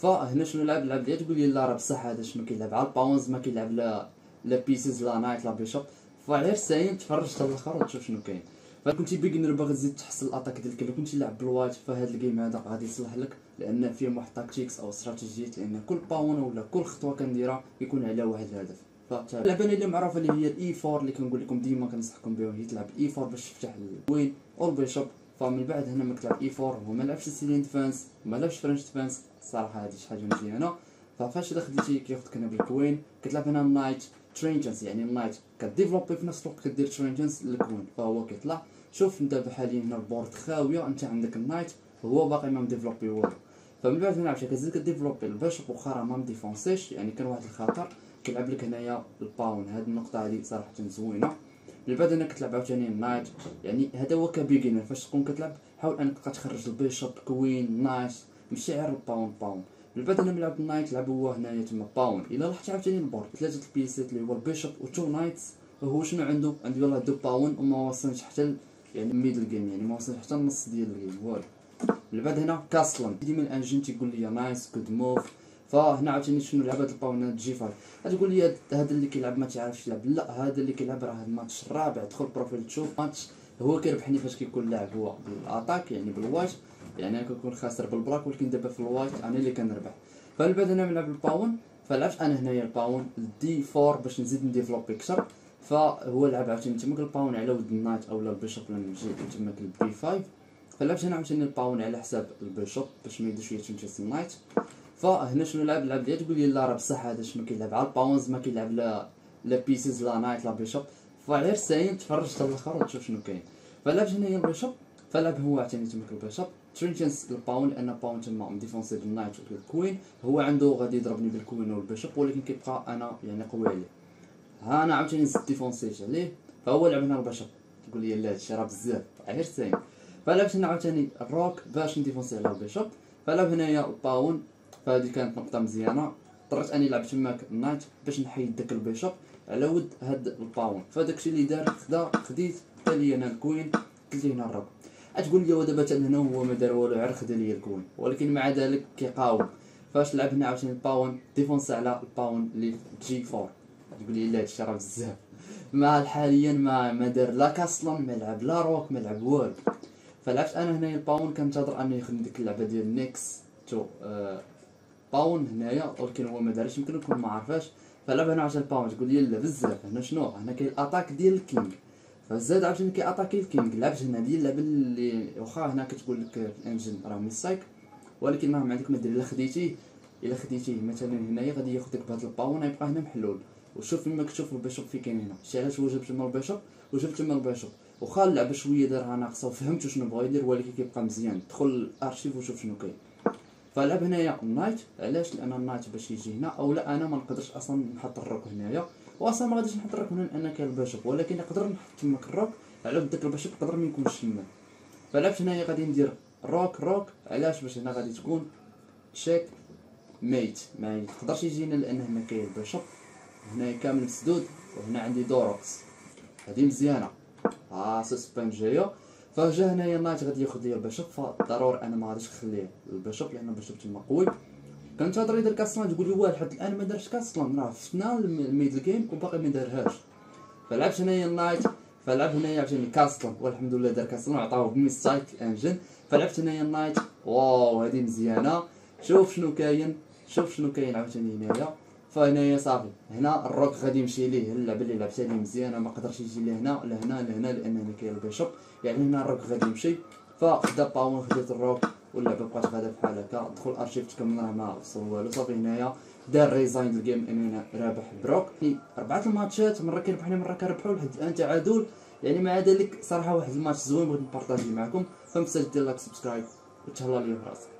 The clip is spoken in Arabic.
فهنا شنو لعب؟ لعب ليا تقول لي لا راه بصح هذا شنو كيلعب؟ على ال pawns ما كيلعب لا لا pieces لا knight لا bishop فغير ساين تفرج حتى الآخر وتشوف شنو كاين. فكنتي beginner باغي تزيد تحسن ال attack ديالك الا كنتي لاعب بال white فهاد ال game هذا غادي يصلح لك لأن فيه واحد tactics أو استراتيجيات لأن كل pawn ولا كل خطوة كنديرها يكون على واحد الهدف. فاللعبه اللي معروفة اللي هي ال e 4 اللي كنقول لكم ديما كنصحكم بها هي تلعب e 4 باش تفتح ال queen أو ال bishop فمن بعد هنا ما كتلعب اي 4 هو ما لعبش سيلين ديفانس ما لعبش فرنش ديفانس الصراحه هذه شي حاجة مزيانة. ففاش إلا خديتي كياخذك هنا بالكوين كتلعب هنا النايت ترينجنس يعني النايت كديفلوبي في نفس الوقت كدير ترينجنس للكوين فهو كيطلع. شوف أنت حاليا هنا البورد خاوية أنت عندك النايت هو باقي ما مديفلوبي والو. فمن بعد هنا عرفتي كتزيد كديفلوبي البيشوب واخا راه ما مديفونسيش يعني كان واحد الخطر كيلعب لك هنايا الباون. هاد النقطة هادي صراحة زوينه من بعد أنا كتلعب عاوتاني النايت يعني هذا هو كبيجينر فاش تكون كتلعب حاول أنك تبقى تخرج البيشوب كوين نايت ماشي غير الباون باون من بعد أنا ملعب النايت لعب هو هنايا تما باون إلا لاحظتي عاوتاني البورد ثلاثة البيسات اللي هو البيشوب و تو نايتس هو شنو عنده؟ عنده يلاه دو باون وما وصلش حتى يعني ميدل جيم يعني ما وصلش حتى النص ديال الجيم والو من بعد هنا؟ كاسلان ديما الانجين تيقول لي نايس جود موف فهنا عاوتاني شنو لعبه الباون جي فايف. غتقول لي هذا اللي كيلعب ما تعرفش يلعب لا هذا اللي كيلعب راه الماتش الرابع دخل بروفيل تشوف ماتش. هو كيربحني فاش كيكون لاعب. هو بالاتاك يعني بالوايت. يعني أنا كنكون خاسر بالبلاك ولكن دابا في الوايت أنا اللي كنربح. فمن بعد أنا نلعب الباون. فلعبت أنا هنايا الباون دي فور باش نزيد نديفلوبي أكثر فهو لعب عاوتاني تماك الباون على ود النايت اولا البيشوب لأن نجي تماك البي 5 فلعبت هنا عاوتاني الباون على حساب البيشوب باش ما يديرش يتشنجس النايت. فهنا شنو لعب؟ لعب ليا تقول لي لا راه بصح هذا شنو كيلعب؟ على ال pawns ما كيلعب لا لا pieces لا knight لا bishop فغير ساين تفرج حتى الآخر وتشوف شنو كاين. فلعبت هنايا ال bishop فلعب هو عاوتاني تماك ال bishop threatens ال pawn لأن pawn تما ديفونسي بال knight وال queen هو عنده غادي يضربني بال queen وال bishop ولكن كيبقى أنا يعني قوي عليه. ها أنا عاوتاني زدت ديفونسيت عليه. فهو لعب هنا ال bishop تقول لي لا هادشي راه بزاف. غير ساين. فلعبت هنا عاوتاني ال rook باش نديفونسي على ال bishop فلعب هنايا ال pawn فهذه كانت نقطة مزيانة. اضطريت أني نلعب تماك ال knight باش نحيد داك ال bishop على ود هاد ال pawn فداك الشيء اللي دار خدا خديت حتى لي أنا ال queen قلت هنا ال rook تقول لي ودابا حتى هنا هو ما دار والو غير خدا لي ال queen. ولكن مع ذلك كيقاوم. فاش لعب هنا عاوتاني ال pawn ديفونس على ال pawn اللي جي 4 تقول لي لا هادشي راه بزاف. ما حاليا ما ما دار لا كاسلون ما لعب لا روك ما لعب والو. فلعبت أنا هنايا الباون كنتظر أنه يخدم ديك اللعبة ديال نيكس تو آه باون هنايا ولكن هو ما دارش يمكن يكون ما عرفاش فلعب هنا عشان باون تقول لي لا بزاف. هنا شنو؟ هنا كاين الاتاك ديال الكينغ فزاد عاوتاني كي اتاكي الكينغ لعبت هنا ديال اللعبه اللي واخا هنا كتقول لك الانجن راه ميسايك ولكن ما عندك ما دير إلا خديتيه إلا خديتيه. مثلا هنايا غادي ياخذك بهذا الباون يبقى هنا محلول. وشوف فين ما كتشوف ال bishop في كاين هنا. شتي علاش هو جاب تما ال bishop؟ وجاب تما ال bishop. واخا اللعبة شوية دارها ناقصة وفهمتو شنو بغا يدير ولكن كيبقى مزيان. دخل الأرشيف وشوف شنو كاين. فلعب هنايا ال knight علاش؟ لأن ال knight باش يجي هنا أو لا أنا ما نقدرش أصلا نحط ال rook هنايا. واصلا ما غاديش نحط ال rook هنا لأن كاين ال bishop ولكن نقدر نحط تماك ال rook على داك ال bishop يقدر ما يكونش تما فلعبت هنايا غادي ندير rook rook علاش باش هنا غادي تكون checkmate ما يقدرش يجينا لأن هنا كاين ال bishop هنا كامل مسدود وهنا عندي deux rooks هذه مزيانة. ها سسبان جاية فجا هنايا ال knight غادي ياخذ ليا ال bishop فضروري أنا ما غاديش نخليه ال bishop لأن ال bishop تما قوي. كنتظر يدير castling تقول لي واه لحد الآن ما دارش castling راه فتنا ال middle game وباقي ما دارهاش. فلعبت هنايا ال knight فلعب هنايا عاوتاني castling. والحمد لله دار castling عطاوه ب mistake engine. فلعبت هنايا ال knight wow هذه مزيانة. شوف شنو كاين شوف شنو كاين عاوتاني هنايا. فهنايا صافي هنا ال rook غادي يمشي ليه؟ اللعبه اللي لعبتها ليه مزيانه ما قدرش يجي لهنا لهنا لهنا لأن هنا كاين ال bishop يعني هنا ال rook غادي يمشي فخدا pawn خدات ال rook واللعبه بقات غادا بحال هكا. دخل ارشيف تكمل راه ما وصل والو صافي هنايا. دار resign ال game أننا رابح ب rook أربعة الماتشات مرة كيربحني مرة كنربحو لحد الآن تعادل. يعني مع ذلك صراحة واحد الماتش زوين بغيت نبارطاجي معكم. فمتنساش دير like subscribe وتهلا ليا براسك.